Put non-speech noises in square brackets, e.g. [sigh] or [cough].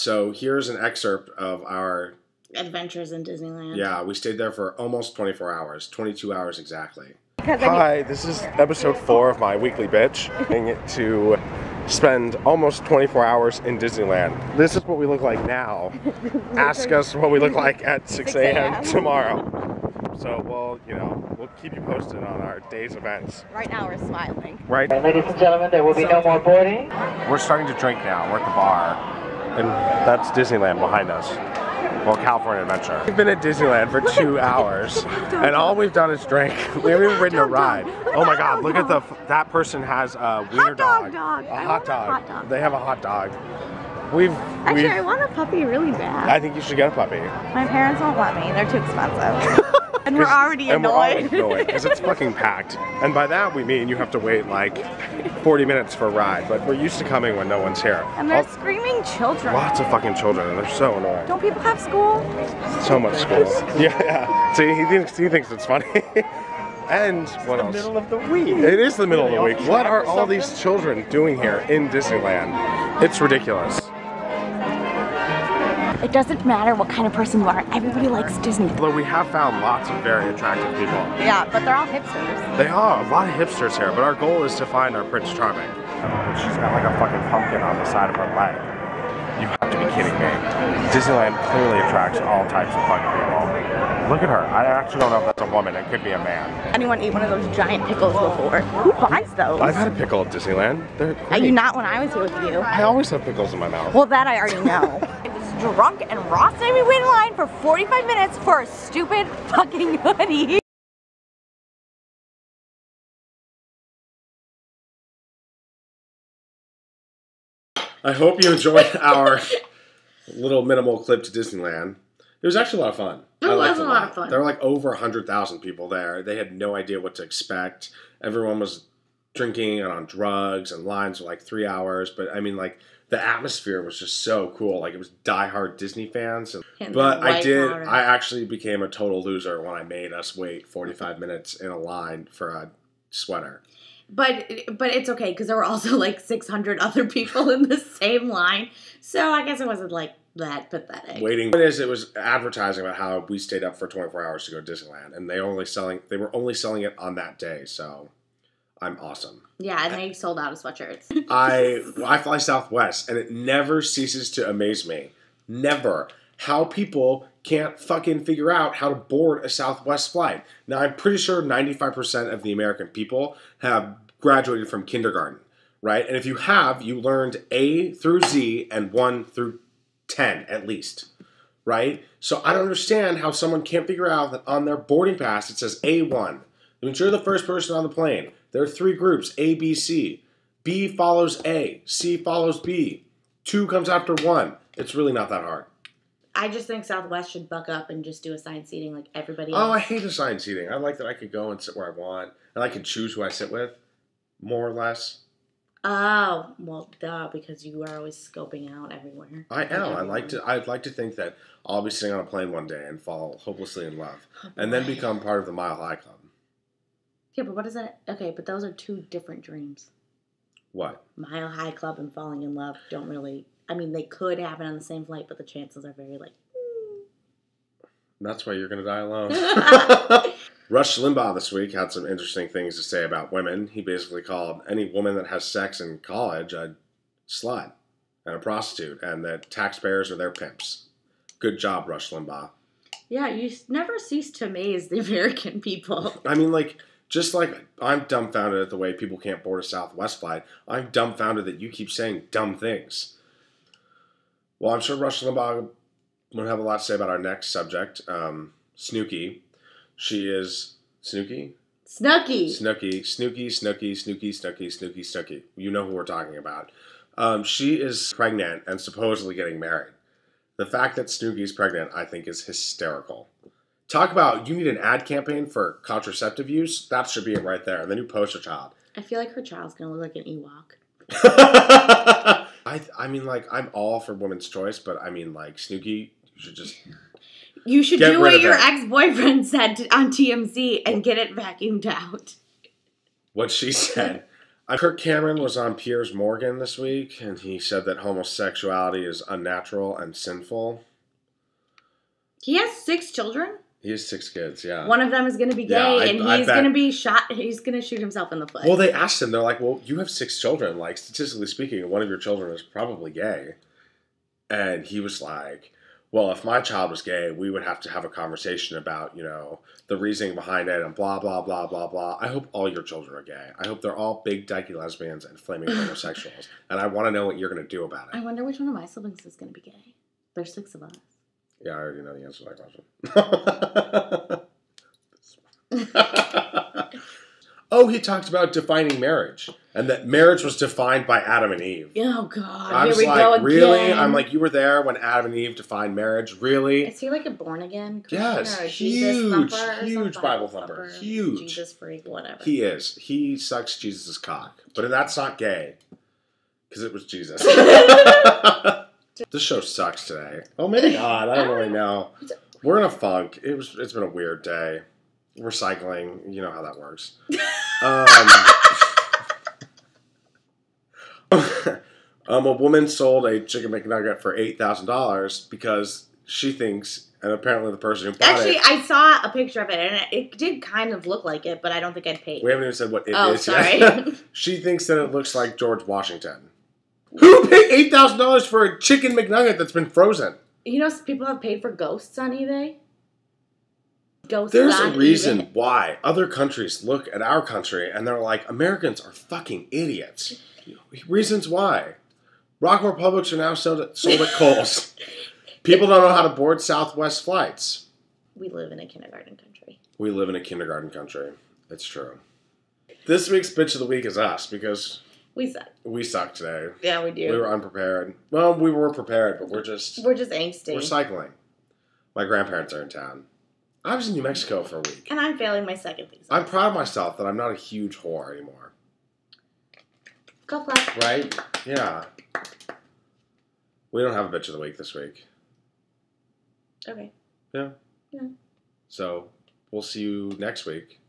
So here's an excerpt of our Adventures in Disneyland. yeah. We stayed there for almost 24 hours, 22 hours exactly. Because I mean, Hi, this is episode four of my weekly bitch. Getting to spend almost 24 hours in Disneyland. This is what we look like now. [laughs] Ask us what we look like at 6 6 a.m. a.m. tomorrow. So we'll, you know, we'll keep you posted on our day's events. right now we're smiling. Right? Ladies and gentlemen, there will be no more boarding. We're starting to drink now. We're at the bar, and that's Disneyland behind us. Well, California Adventure. We've been at Disneyland for two hours, and all we've done is drink. [laughs] We haven't even ridden a ride. Oh my God! Look at the that person has a wiener dog dog, dog. a I hot a dog. hot dog. They have a hot dog. We've, Actually, we've I want a puppy really bad. I think you should get a puppy. My parents won't let me. They're too expensive. And we're 'Cause- already and we're already annoyed. annoyed because it's fucking packed. And by that we mean you have to wait like 40 minutes for a ride. But we're used to coming when no one's here. and they're All- screaming children. lots of fucking children, and they're so annoying. Don't people have school? So much school. [laughs] Yeah, yeah. See, he thinks he thinks it's funny. [laughs] and what else? Middle of the week. It is the middle of the week. What are all these children doing here in Disneyland? It's ridiculous. It doesn't matter what kind of person you are. Everybody likes Disney. Although we have found lots of very attractive people. Yeah, but they're all hipsters. They are a lot of hipsters here, but our goal is to find our Prince Charming. She's got like a fucking pumpkin on the side of her leg. You have to be kidding me. Disneyland clearly attracts all types of fucking people. Look at her. I actually don't know if that's a woman. It could be a man. Anyone eat one of those giant pickles before? Who buys those? I've had a pickle at Disneyland. They're great. you not when I was here with you. I always have pickles in my mouth. Well, that I already know. [laughs] Drunk and Ross made me wait in line for 45 minutes for a stupid fucking [laughs] hoodie. I hope you enjoyed [laughs] our little minimal clip to Disneyland. It was actually a lot of fun. It I was a lot of fun. There were like over 100,000 people there. They had no idea what to expect. Everyone was drinking and on drugs, and lines were like three hours. But I mean, like, the atmosphere was just so cool. Like, it was diehard Disney fans. And, And but I did. I actually became a total loser when I made us wait 45 minutes in a line for a sweater. But but it's okay because there were also like 600 other people in the same line. So I guess it wasn't like that pathetic. waiting. What is it was advertising about how we stayed up for 24 hours to go to Disneyland, and they only selling they were only selling it on that day. So I'm awesome. Yeah, and they sold out of sweatshirts. [laughs] I I fly Southwest, and it never ceases to amaze me. Never how people can't fucking figure out how to board a Southwest flight. Now I'm pretty sure 95% of the American people have graduated from kindergarten, right? And if you have, you learned A through Z and 1 through 10 at least, right? So I don't understand how someone can't figure out that on their boarding pass it says A1. That means you're the first person on the plane. There are three groups A, B, C. B follows A, C follows B. Two comes after one. It's really not that hard. I just think Southwest should buck up and just do assigned seating like everybody else. Oh, I hate assigned seating. I like that I could go and sit where I want, and I can choose who I sit with, more or less. Oh, well, duh, because you are always scoping out everywhere. I am. I like to. I'd like to think that I'll be sitting on a plane one day and fall hopelessly in love, and then become part of the Mile High Club. Yeah, but what is that? Okay, but those are two different dreams. What? Mile High Club and falling in love don't really. I mean, they could happen on the same flight, but the chances are very like. That's why you're gonna die alone. [laughs] [laughs] Rush Limbaugh this week had some interesting things to say about women. He basically called any woman that has sex in college a slut and a prostitute, and that taxpayers are their pimps. Good job, Rush Limbaugh. Yeah, you never cease to amaze the American people. I mean, like, just like I'm dumbfounded at the way people can't board a Southwest flight, I'm dumbfounded that you keep saying dumb things. Well, I'm sure Rush Limbaugh would have a lot to say about our next subject, um, Snooki. She is Snooki? Snooki. Snooki, Snooki, Snooki, Snooki, Snooki, Snooki, Snooki. You know who we're talking about. Um, she is pregnant and supposedly getting married. The fact that Snooki's pregnant, I think, is hysterical. Talk about you need an ad campaign for contraceptive use. That should be it right there. And the new poster child. I feel like her child's gonna look like an Ewok. [laughs] I I mean, like I'm all for women's choice, but I mean, like Snooki, you should just [sighs] You should do what your ex boyfriend [laughs] said to, on TMZ and get it vacuumed out. what she [laughs] said. Kirk Cameron was on Piers Morgan this week, and he said that homosexuality is unnatural and sinful. He has six children. He has six kids, yeah. One of them is going to be gay, Yeah, I- and I he's bet. going to be shot. He's going to shoot himself in the foot. well, they asked him, they're like, well, you have six children. Like, statistically speaking, one of your children is probably gay. And he was like, well, if my child was gay, we would have to have a conversation about, you know, the reasoning behind it and blah, blah, blah, blah, blah. I hope all your children are gay. I hope they're all big, dykey lesbians and flaming [laughs] homosexuals. And I want to know what you're going to do about it. I wonder which one of my siblings is going to be gay. There's six of us. Yeah, I already know the answer to that question. [laughs] oh, he talked about defining marriage and that marriage was defined by Adam and Eve. Oh God! I Here was we like, go again. really? I'm like, you were there when Adam and Eve defined marriage? Really? Is he like a born again Christian Yes, or huge, thumper huge Bible thumper. Huge. Jesus freak, whatever. He is. He sucks Jesus' cock. But that's not gay. Because it was Jesus. [laughs] [laughs] this show sucks today. Oh, maybe not. I don't really know. We're in a funk. It was. It's been a weird day. We're cycling. You know how that works. Um, [laughs] um, a woman sold a chicken McNugget for eight thousand dollars because she thinks, and apparently the person who bought Actually, it. I saw a picture of it, and it, it did kind of look like it, but I don't think I'd pay. We haven't even said what it is oh, yet. sorry. [laughs] she thinks that it looks like George Washington. Who paid eight thousand dollars for a chicken McNugget that's been frozen? you know, people have paid for ghosts on eBay. Ghosts. There's a reason eBay. why other countries look at our country and they're like, Americans are fucking idiots. Reasons why. Rock & Republics are now sold at, sold at Kohl's. [laughs] People don't know how to board Southwest flights. We live in a kindergarten country. We live in a kindergarten country. It's true. This week's bitch of the week is us because We suck. we suck today. Yeah, we do. We were unprepared. Well, we were prepared, but we're just We're just angsty. we're cycling. My grandparents are in town. I was in New Mexico for a week. and I'm failing my second thesis. I'm proud of myself that I'm not a huge whore anymore. Go flat. Right? Yeah. We don't have a bitch of the week this week. Okay. Yeah. Yeah. So we'll see you next week.